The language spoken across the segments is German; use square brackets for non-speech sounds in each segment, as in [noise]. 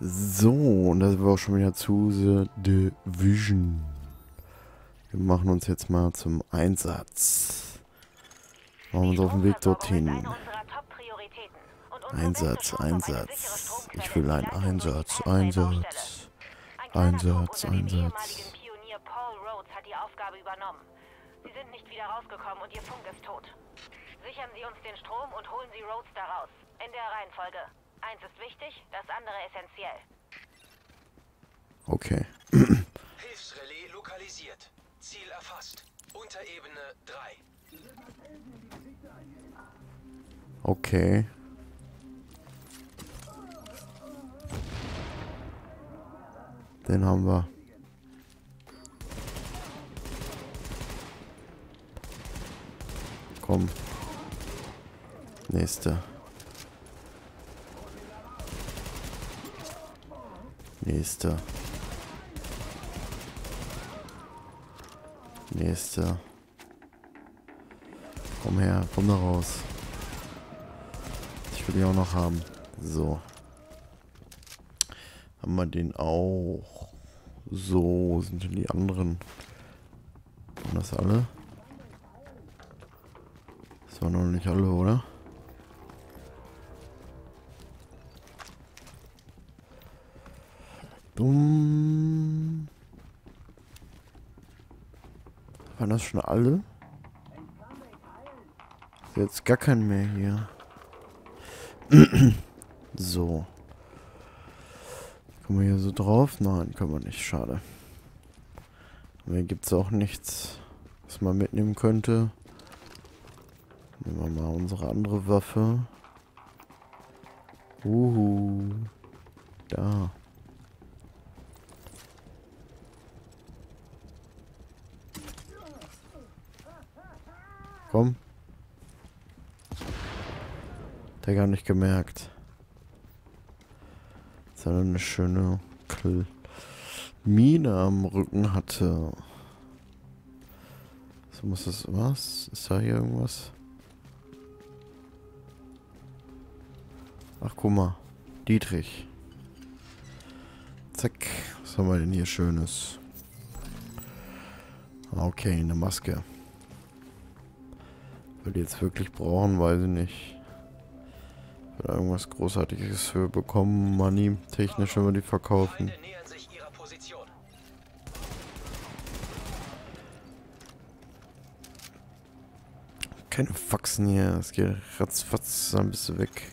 So, und da sind wir auch schon wieder zu The Division. Wir machen uns jetzt mal zum Einsatz. Machen wir uns auf den Weg dorthin. Einsatz, Einsatz. Ich will einen Einsatz, Einsatz. Einsatz, Einsatz. Sie sind nicht wieder rausgekommen und Ihr Funk ist tot. Sichern Sie uns den Strom und holen Sie Rhodes da raus. In der Reihenfolge. Eins ist wichtig, das andere essentiell. Okay. Hilfsrelais lokalisiert. Ziel erfasst. Unterebene 3. Okay. Den haben wir. Komm. Nächste. Nächste. Nächste. Komm her, komm da raus. Ich will die auch noch haben. So. Haben wir den auch. So, sind denn die anderen? Waren das alle? Das waren noch nicht alle, oder? Waren das schon alle? Jetzt gar keinen mehr hier. [clears throat] so. Kommen wir hier so drauf? Nein, können wir nicht. Schade. Hier gibt es auch nichts, was man mitnehmen könnte. Nehmen wir mal unsere andere Waffe. Uhu. Da. Komm. Der gar nicht gemerkt. Er eine schöne Kl Mine am Rücken hatte. So muss das. Was? Ist da hier irgendwas? Ach, guck mal. Dietrich. Zack. Was haben wir denn hier Schönes? Okay, eine Maske. Will die jetzt wirklich brauchen, weiß ich nicht. Will irgendwas Großartiges für bekommen, Money, technisch, wenn wir die verkaufen. Keine Faxen hier, es geht ratzfatz, dann bist du weg.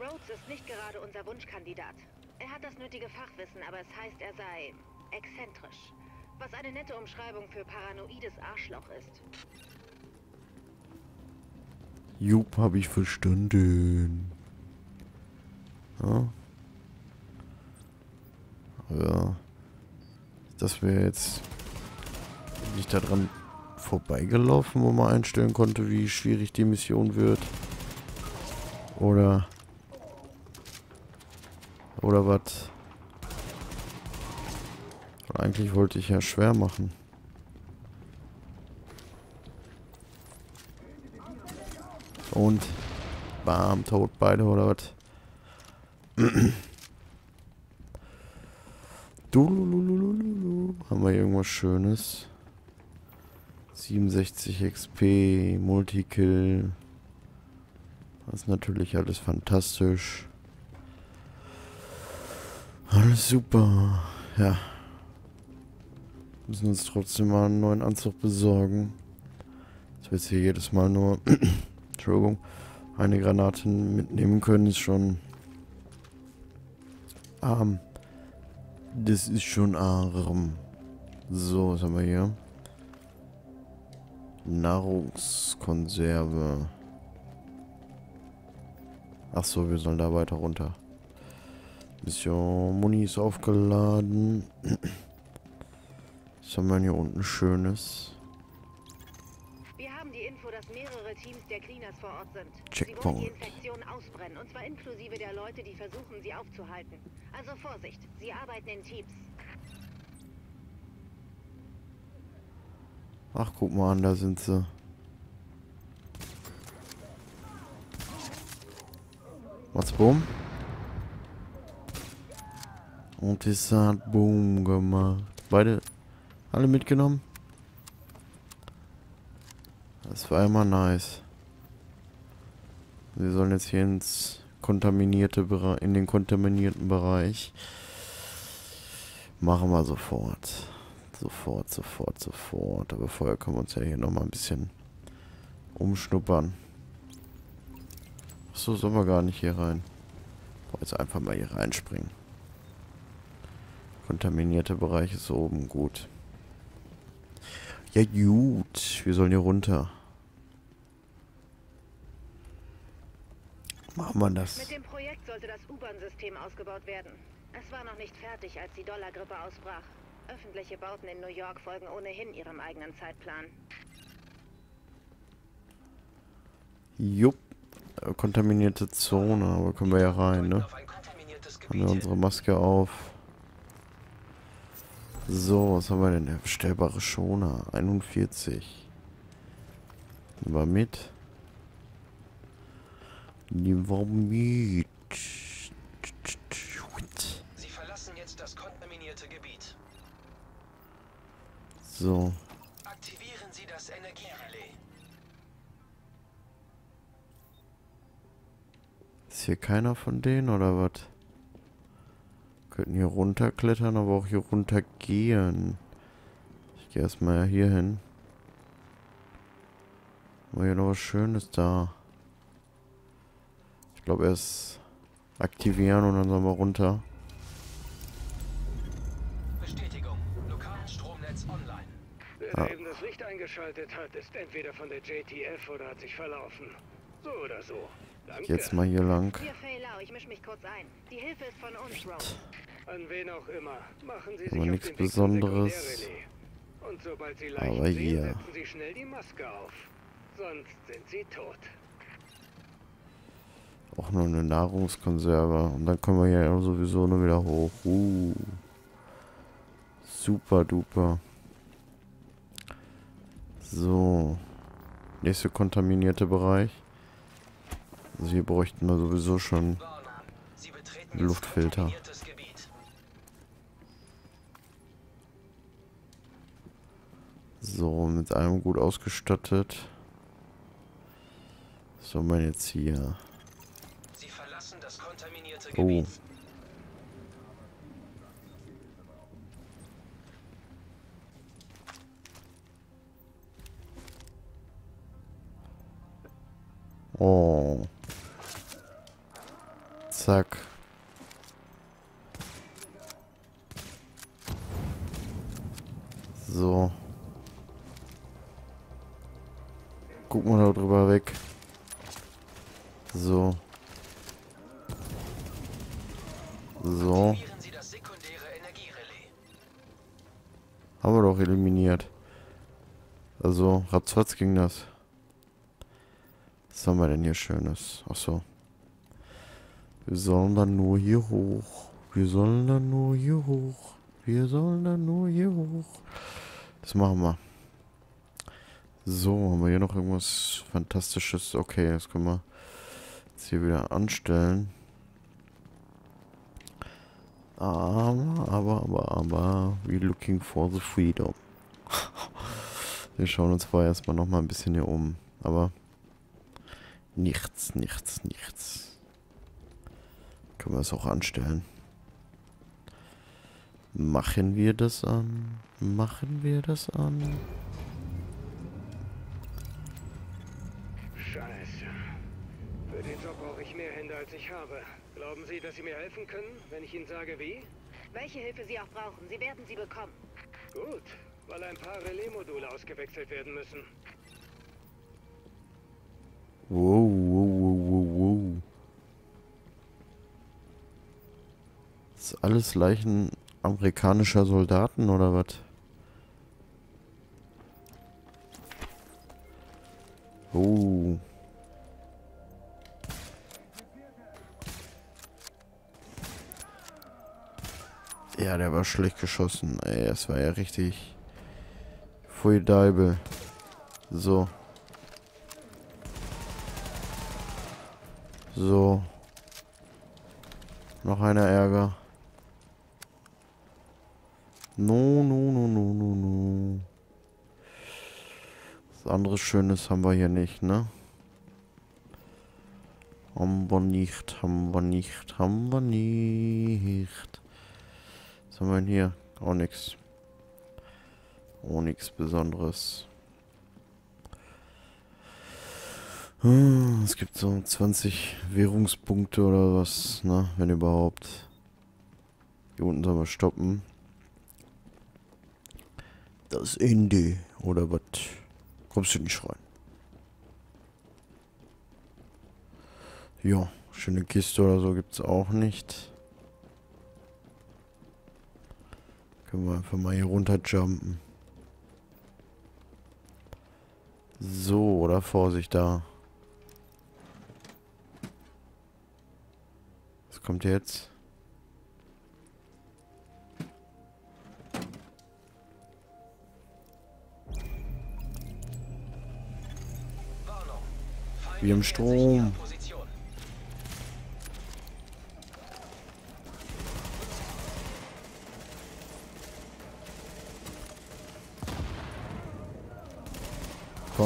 Rhodes ist nicht gerade unser Wunschkandidat. Er hat das nötige Fachwissen, aber es heißt, er sei exzentrisch. Was eine nette Umschreibung für paranoides Arschloch ist. Jupp, habe ich verstanden. Ja. Ja. Das wäre jetzt nicht daran vorbeigelaufen, wo man einstellen konnte, wie schwierig die Mission wird. Oder... Oder was? Eigentlich wollte ich ja schwer machen. Und bam, tot beide oder was? Haben wir irgendwas Schönes? 67 XP, Multikill. Das ist natürlich alles fantastisch. Alles super. Ja. Müssen uns trotzdem mal einen neuen Anzug besorgen. Dass wir jetzt hier jedes Mal nur Entschuldigung, eine Granate mitnehmen können, ist schon arm. Das ist schon arm. So, was haben wir hier? Nahrungskonserve. Ach so, wir sollen da weiter runter. Mission Muni ist aufgeladen. [clears throat] Was haben wir hier unten Schönes? Der Cleaners vor Ort sind. Sie Checkpoint. wollen die Infektion ausbrennen, und zwar inklusive der Leute, die versuchen, sie aufzuhalten. Also Vorsicht, sie arbeiten in Teams. Ach, guck mal an, da sind sie. Was, bumm? Und es hat Boom gemacht. Beide, alle mitgenommen? Das war immer nice. Wir sollen jetzt hier ins kontaminierte Bereich, in den kontaminierten Bereich. Machen wir sofort. Sofort, sofort, sofort. Aber vorher können wir uns ja hier nochmal ein bisschen umschnuppern. Achso, sollen wir gar nicht hier rein. Boah, jetzt einfach mal hier reinspringen. Kontaminierte Bereich ist oben, gut. Ja gut, wir sollen hier runter. Machen wir das. Mit dem Projekt sollte das U-Bahn-System ausgebaut werden. Es war noch nicht fertig, als die Dollargrippe ausbrach. Öffentliche Bauten in New York folgen ohnehin ihrem eigenen Zeitplan. Jupp. Äh, Kontaminierte Zone, aber können wir ja rein, ne? Haben wir unsere Maske auf. So, was haben wir denn? Der bestellbare Schoner. 41. Nehmen wir mit. Nehmen wir mit. Sie verlassen jetzt das kontaminierte Gebiet. So. Aktivieren Sie das Energierelais. Ist hier keiner von denen oder was? Könnten hier runterklettern, aber auch hier runtergehen. Ich gehe erstmal hier hin. War hier noch was Schönes da. Ich glaube erst aktivieren und dann sollen wir runter. Bestätigung. Lokales Stromnetz online. Wer Ah. eben das Licht eingeschaltet hat, ist entweder von der JTF oder hat sich verlaufen. So oder so. Danke. Jetzt mal hier lang. Hier, Fei Lau, ich mische mich kurz ein. Die Hilfe ist von uns, Rose. An wen auch immer. Machen Sie sich Aber nichts Besonderes. Und sobald Sie leicht Aber sehen, hier. setzen Sie schnell die Maske auf. Sonst sind Sie tot. Auch nur eine Nahrungskonserve. Und dann können wir ja sowieso nur wieder hoch. Uh. Super duper. So. Nächste kontaminierte Bereich. Also hier bräuchten wir sowieso schon. Luftfilter. So, mit allem gut ausgestattet. Was soll man jetzt hier? Sie verlassen das kontaminierte Oh. Gebiet. Oh. Zack. So. Gucken wir da drüber weg. So. So. Aktivieren Sie das sekundäre Energierelais. Haben wir doch eliminiert. Also, ratzfatz ging das. Was haben wir denn hier Schönes? Achso. Wir sollen dann nur hier hoch. Wir sollen dann nur hier hoch. Wir sollen dann nur hier hoch. Das machen wir. So, haben wir hier noch irgendwas Fantastisches? Okay, das können wir jetzt hier wieder anstellen. Aber, aber, aber, aber, we looking for the freedom. Wir schauen uns vorher erstmal nochmal ein bisschen hier um. Aber nichts, nichts, nichts. Können wir es auch anstellen. Machen wir das an? Machen wir das an? Scheiße. Für den Job brauche ich mehr Hände, als ich habe. Glauben Sie, dass Sie mir helfen können, wenn ich Ihnen sage, wie? Welche Hilfe Sie auch brauchen, Sie werden sie bekommen. Gut, weil ein paar Relais-Module ausgewechselt werden müssen. Wow, wow, wow, wow, wow. Ist alles Leichen amerikanischer Soldaten oder was? Oh. Ja, der war schlecht geschossen. Ey, das war ja richtig. Pfui Deibel. So. So. Noch einer Ärger. No, no, no, no, no, no. Was anderes Schönes haben wir hier nicht, ne? Haben wir nicht, haben wir nicht, haben wir nicht. Was haben wir denn hier? Auch nichts. Auch nichts Besonderes. Hm, Es gibt so 20 Währungspunkte oder was, ne? Wenn überhaupt. Hier unten sollen wir stoppen. Das Ende. Oder was? Kommst du nicht rein? Ja, schöne Kiste oder so gibt's auch nicht. Können wir einfach mal hier runterjumpen. So, oder Vorsicht da. Was kommt jetzt? Wie im Strom.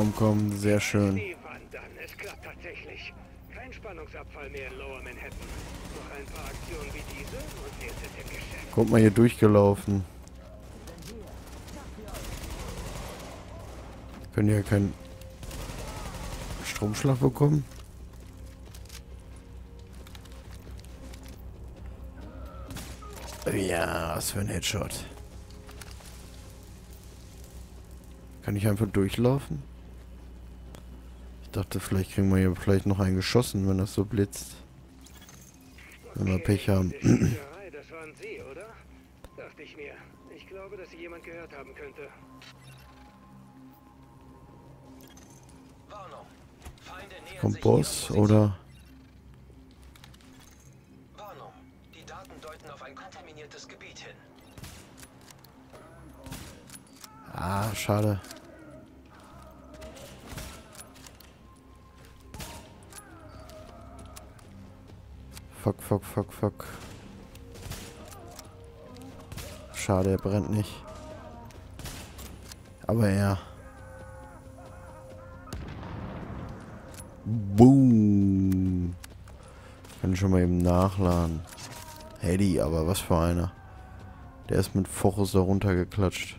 Ihrer Position. Komm, komm, sehr schön. Es klappt tatsächlich. Kein Spannungsabfall mehr in Lower Manhattan. Noch ein paar Aktionen wie diese und wir sind im Geschäft. Kommt mal hier durchgelaufen. Können ja keinen Stromschlag bekommen? Ja, was für ein Headshot. Kann ich einfach durchlaufen? Ich dachte, vielleicht kriegen wir hier vielleicht noch einen geschossen, wenn das so blitzt. Wenn wir Pech haben. [clears throat] Das waren Sie, oder? Dachte ich mir. Ich glaube, dass Sie jemand gehört haben könnte. Warnung. Feinde nähern Kommt Boss oder... Warnung. Die Daten deuten auf ein kontaminiertes Gebiet hin. Ah, schade. Fuck, fuck, fuck, fuck. Schade, er brennt nicht. Aber er. Boom. Kann schon mal eben nachladen. Hedy, aber was für einer. Der ist mit Fochus da runtergeklatscht.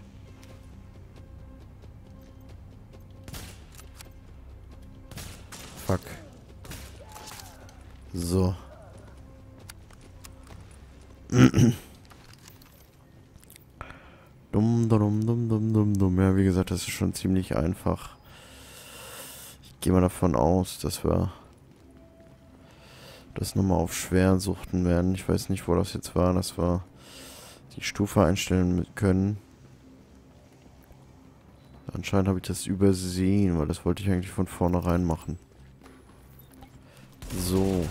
Fuck. So. [clears throat] Dumm, dumm, dumm, dumm, dumm, dumm. Ja, wie gesagt, das ist schon ziemlich einfach. Ich gehe mal davon aus, dass wir das nochmal auf schwer suchten werden. Ich weiß nicht, wo das jetzt war, dass wir die Stufe einstellen können. Anscheinend habe ich das übersehen, weil das wollte ich eigentlich von vornherein machen. So.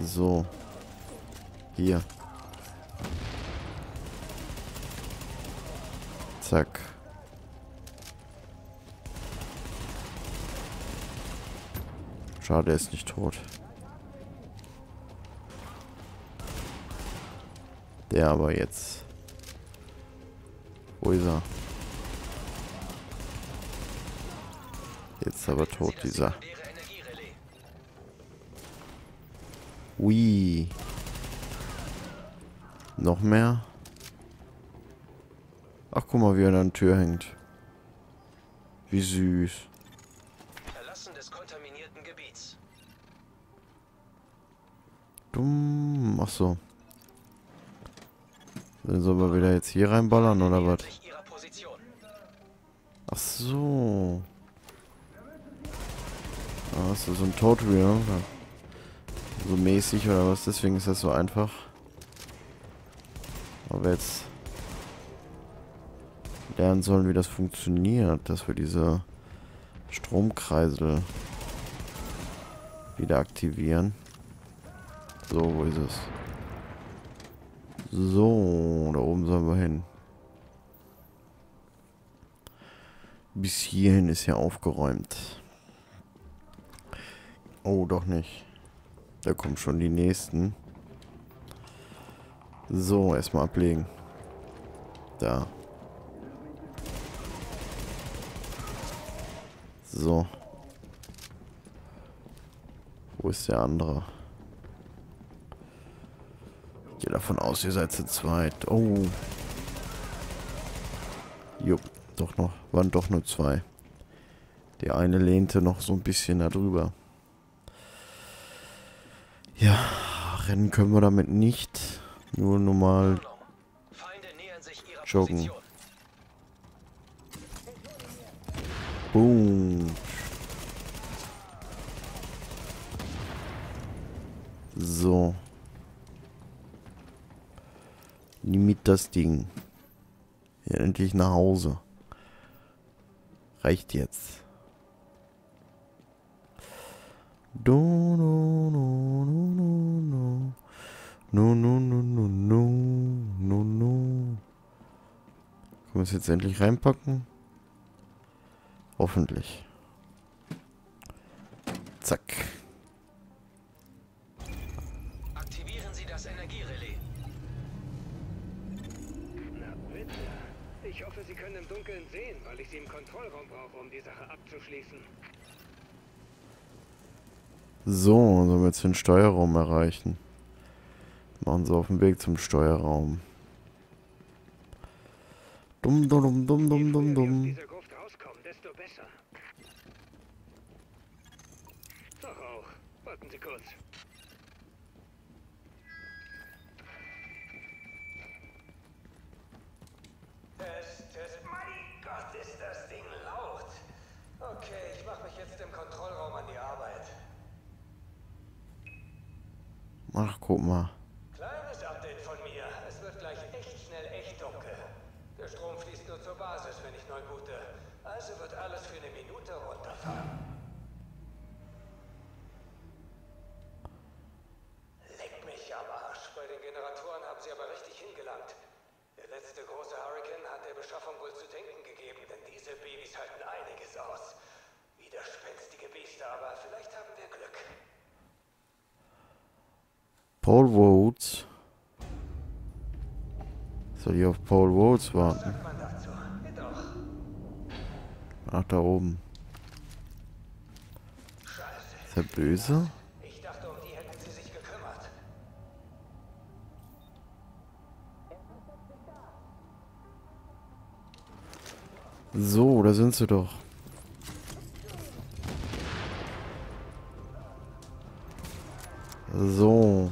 So. Hier. Zack. Schade, er ist nicht tot. Der aber jetzt. Wo ist er? Jetzt aber tot, dieser. Ui. Noch mehr? Ach, guck mal, wie er an der Tür hängt. Wie süß. Verlassen des kontaminierten Gebiets. Dumm. Ach so. Dann sollen wir wieder jetzt hier reinballern oder was? Ach so. Ah, ist das so ein Total, ja? So mäßig oder was? Deswegen ist das so einfach. Aber jetzt lernen sollen, wie das funktioniert, dass wir diese Stromkreisel wieder aktivieren. So, wo ist es? So, da oben sollen wir hin. Bis hierhin ist ja aufgeräumt. Oh, doch nicht. Da kommen schon die nächsten. So, erstmal ablegen. Da. So. Wo ist der andere? Ich gehe davon aus, ihr seid zu zweit. Oh. Jupp, doch noch. Waren doch nur zwei. Der eine lehnte noch so ein bisschen darüber. Ja, rennen können wir damit nicht. Nur normal Joggen. Boom. So. Nimm mit das Ding. Ja, endlich nach Hause. Reicht jetzt. Do, no, no, no, no, no. No, no, no, no, no, no, no. Können wir es jetzt endlich reinpacken? Hoffentlich. Zack. Aktivieren Sie das Energierelais. Na bitte. Ich hoffe, Sie können im Dunkeln sehen, weil ich Sie im Kontrollraum brauche, um die Sache abzuschließen. So, sollen wir jetzt den Steuerraum erreichen. Machen Sie auf dem Weg zum Steuerraum. Dumm, dumm, dumm, dumm, dumm, dumm. dieser Gruft rauskommen, desto besser. Doch auch. Warten Sie kurz. Test, Test. Mein Gott, ist das Ding laut. Okay, ich mache mich jetzt im Kontrollraum an die Arbeit. Ach, guck mal. Kleines Update von mir. Es wird gleich echt schnell echt dunkel. Der Strom fließt nur zur Basis, wenn ich neu boote. Also wird alles für eine Minute runterfahren. Leck mich am Arsch. Bei den Generatoren haben sie aber richtig hingelangt. Der letzte große Hurricane hat der Beschaffung wohl zu denken gegeben, denn diese Babys halten einiges aus. Widerspenstige Biester, aber vielleicht haben wir Glück. Paul Rhodes. Soll ich auf Paul Rhodes warten? Ach, da oben. Ist er böse? So, da sind sie doch. So.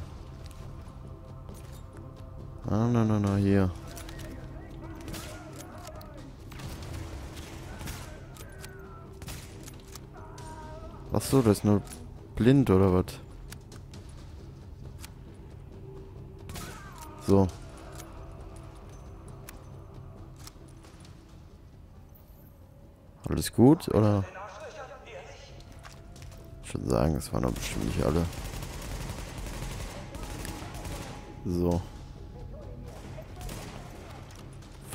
Ah, na, na, na, hier. Ach so, das ist nur blind oder was? So. Alles gut, oder? Nicht? Schon sagen, es waren doch bestimmt nicht alle. So.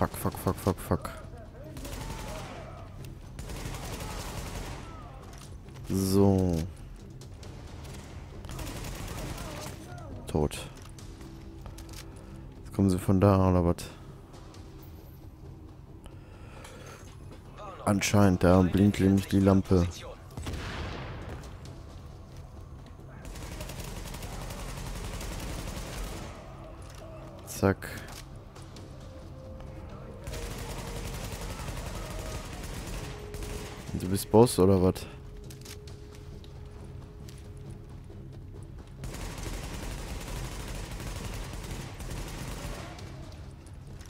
Fuck, fuck, fuck, fuck, fuck. So. Tot. Jetzt kommen sie von da, oder was? Anscheinend, da blinkt nämlich die Lampe. Boss oder was?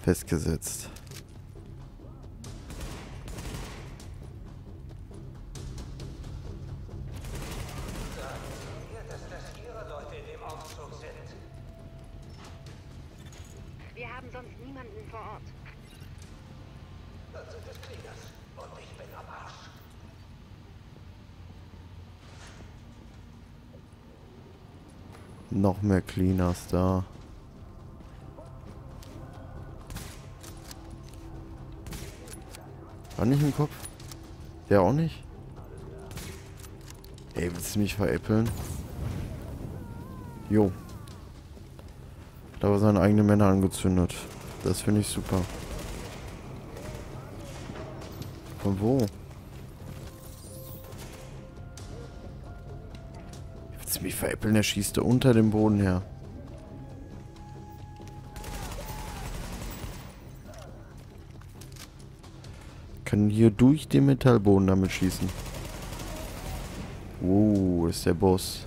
Festgesetzt. Noch mehr Cleaners da. War nicht im Kopf? Der auch nicht? Ey, willst du mich veräppeln? Jo. Da war seine eigene Männer angezündet. Das finde ich super. Von wo? Mich veräppeln? Er schießt da unter dem Boden her. Kann hier durch den Metallboden damit schießen. Wow, ist der Boss.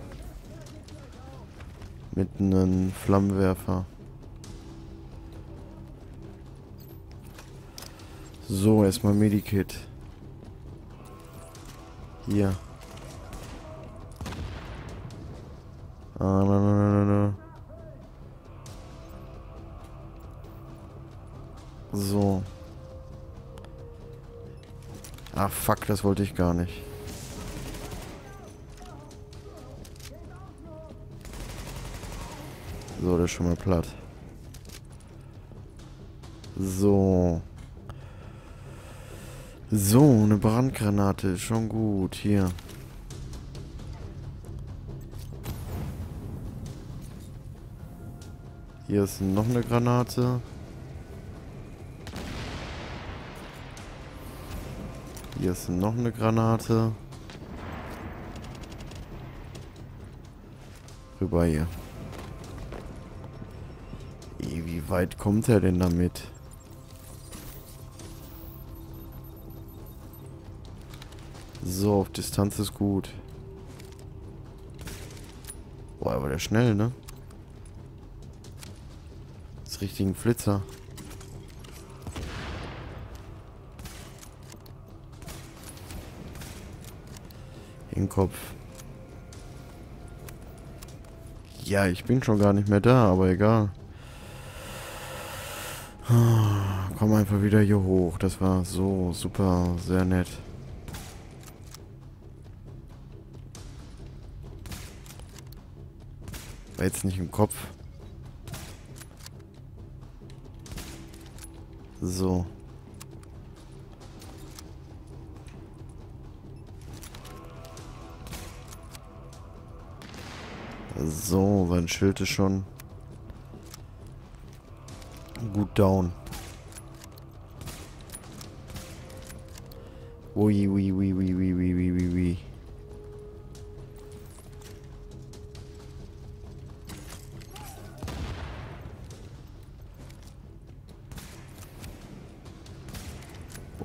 Mit einem Flammenwerfer. So, erstmal Medikit. Hier. Ah, na, na, na, na, na. So. Ah, fuck, das wollte ich gar nicht. So, der ist schon mal platt. So. So, eine Brandgranate schon gut. Hier. Hier ist noch eine Granate. Hier ist noch eine Granate. Rüber hier. Wie weit kommt er denn damit? So, auf Distanz ist gut. Boah, aber der schnell, ne? Das ist richtig ein Flitzer. Im Kopf. Ja, ich bin schon gar nicht mehr da, aber egal. Komm einfach wieder hier hoch. Das war so super, sehr nett. War jetzt nicht im Kopf. So. So, sein Schild ist schon gut down. Ui, ui, ui, ui, ui, ui, ui, ui,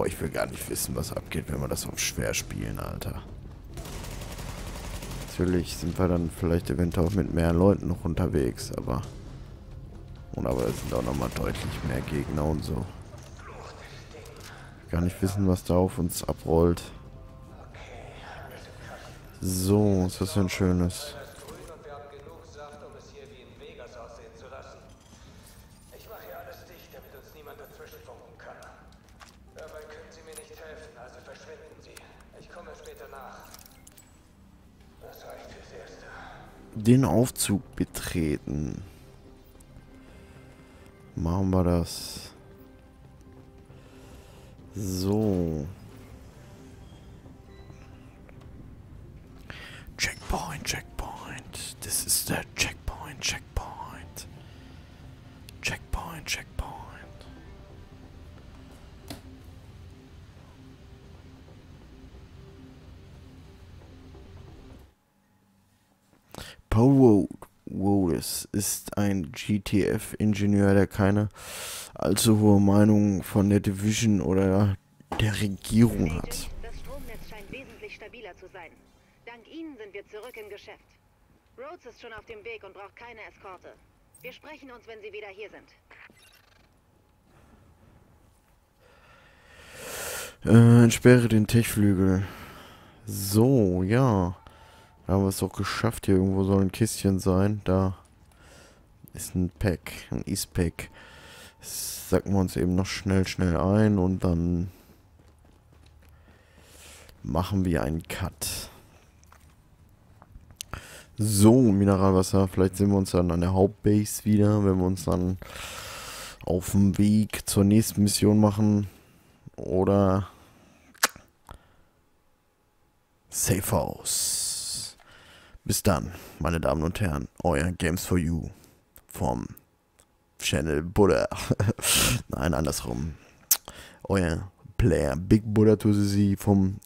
Boah, ich will gar nicht wissen, was abgeht, wenn wir das auf schwer spielen, Alter. Natürlich sind wir dann vielleicht eventuell auch mit mehr Leuten noch unterwegs, aber... Und aber es sind auch nochmal deutlich mehr Gegner und so. Gar nicht wissen, was da auf uns abrollt. So, ist das denn Schönes? Ich mache hier alles dicht, damit uns niemand dazwischenfunken kann. Dabei können Sie mir nicht helfen, also verschwinden Sie. Ich komme später nach. Das reicht fürs Erste. Den Aufzug betreten. Machen wir das. So. Checkpoint, checkpoint. This is the checkpoint, checkpoint. Wallace ist ein GTF-Ingenieur, der keine allzu hohe Meinung von der Division oder der Regierung hat. Das Stromnetz scheint wesentlich stabiler zu sein. Dank Ihnen sind wir zurück im Geschäft. Rhodes ist schon auf dem Weg und braucht keine Eskorte. Wir sprechen uns, wenn Sie wieder hier sind. Äh, entsperre den Techflügel. So, ja. Da haben wir es doch geschafft. Hier irgendwo soll ein Kistchen sein. Da ist ein Pack, ein East-Pack. Sacken wir uns eben noch schnell, schnell ein und dann machen wir einen Cut. So, Mineralwasser. Vielleicht sehen wir uns dann an der Hauptbase wieder, wenn wir uns dann auf dem Weg zur nächsten Mission machen. Oder Safe House. Bis dann, meine Damen und Herren. Euer Games for You vom Channel Buddha. [laughs] Nein, andersrum. Euer Player Big Buddha to the Sea vom